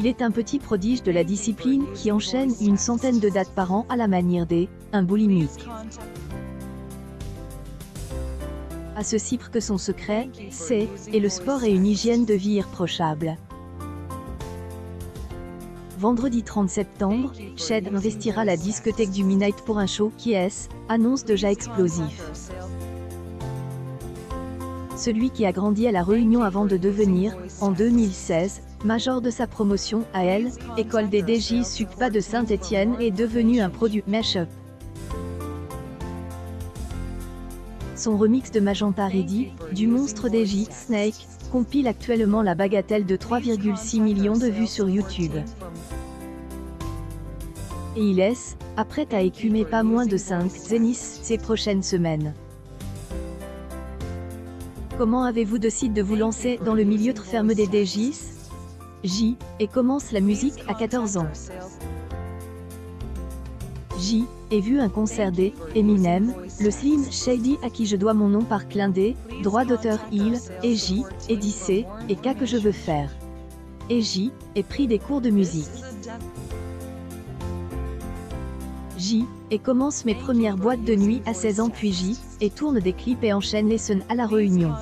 Il est un petit prodige de la discipline qui enchaîne une centaine de dates par an à la manière des un boulimique. À ce cipre que son secret, c'est, et le sport et une hygiène de vie irréprochable. Vendredi 30 septembre, Shed investira la discothèque du Midnight pour un show qui est, annonce déjà explosif. Celui qui a grandi à La Réunion avant de devenir, en 2016, major de sa promotion à elle, école des DJ SUCPA de Saint-Étienne est devenu un produit mashup. Son remix de Magenta Ready, du monstre DJ Snake, compile actuellement la bagatelle de 3,6 millions de vues sur YouTube. Et il laisse, après à écumer pas moins de 5 zéniths ces prochaines semaines. Comment avez-vous décidé de vous lancer dans le milieu très ferme des DJs J, et commence la musique à 14 ans. J, ai vu un concert des Eminem, le Slim Shady à qui je dois mon nom par clin d'œil, droit d'auteur il, et J, et C, et K que je veux faire. Et J, et pris des cours de musique. J, et commence mes premières boîtes de nuit à 16 ans puis J, et tourne des clips et enchaîne les sons à la réunion.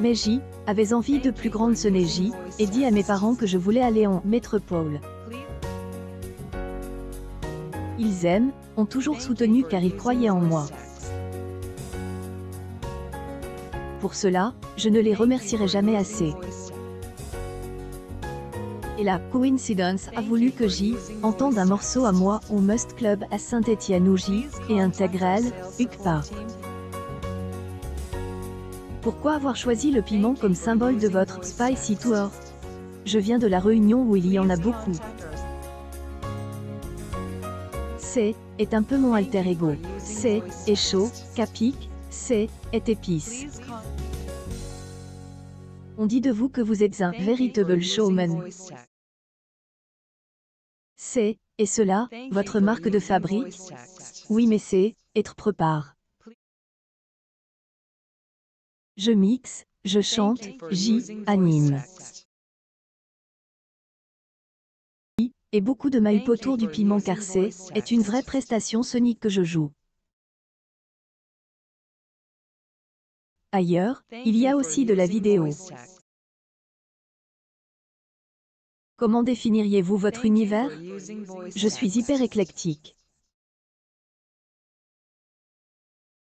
Mais J, avait envie de plus grande J, et dit à mes parents que je voulais aller en métropole. Ils aiment, ont toujours soutenu car ils croyaient en moi. Pour cela, je ne les remercierai jamais assez. Et la coïncidence a voulu que J entende un morceau à moi au Must Club à Saint-Étienne où J et intégral, UCPA. Pourquoi avoir choisi le piment comme symbole de votre Spicy Tour? Je viens de la Réunion où il y en a beaucoup. C est un peu mon alter ego. C est chaud, capique, C est épice. On dit de vous que vous êtes un véritable showman. C'est, et cela, votre marque de fabrique? Oui mais c'est, être prépare. Je mixe, je chante, j'y anime. Et beaucoup de ma autour du piment carcé est une vraie prestation sonique que je joue. Ailleurs, il y a aussi de la vidéo. Comment définiriez-vous votre univers? Je suis hyper éclectique.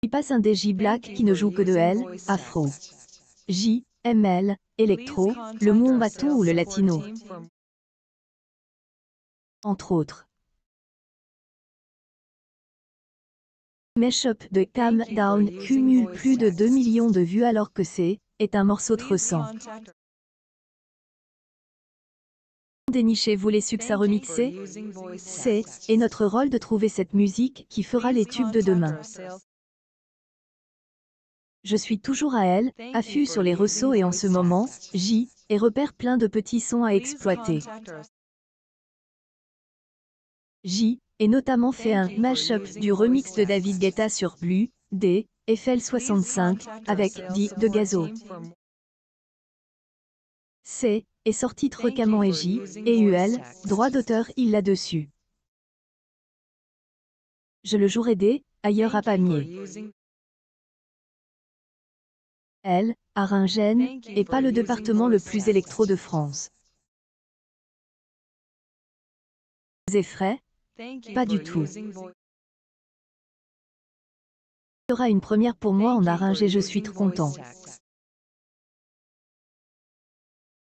Passe un DJ Black qui ne joue que de L, Afro. J, ML, Electro, le Moumbaton ou le Latino. Entre autres. Meshup de Calm Down cumule plus de 2 millions de vues alors que c'est, est un morceau de ressent. Dénichez-vous les succès remixés C'est, et notre rôle de trouver cette musique qui fera les tubes de demain. Je suis toujours à elle, affût sur les ressos et en ce moment, J, et repère plein de petits sons à exploiter. J, et notamment fait un mashup du remix de David Guetta sur Blue, D, FL65, avec D de Gazo. C, est sorti Trecaman et J, et UL, droit d'auteur il là-dessus. Je le jouerai des, ailleurs à Pamiers. Elle, à Ringen, et pas le département le plus électro de France. Effray Pas du tout. Il y aura une première pour moi en Aringé, je suis trop content.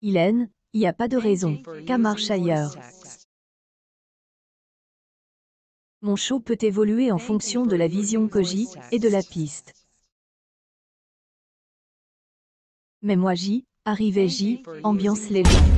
Hélène, il n'y a pas de raison, qu'à marche ailleurs. Mon show peut évoluer en fonction de la vision que j'ai et de la piste. Mais moi j'y, arrivais j'y, ambiance légère.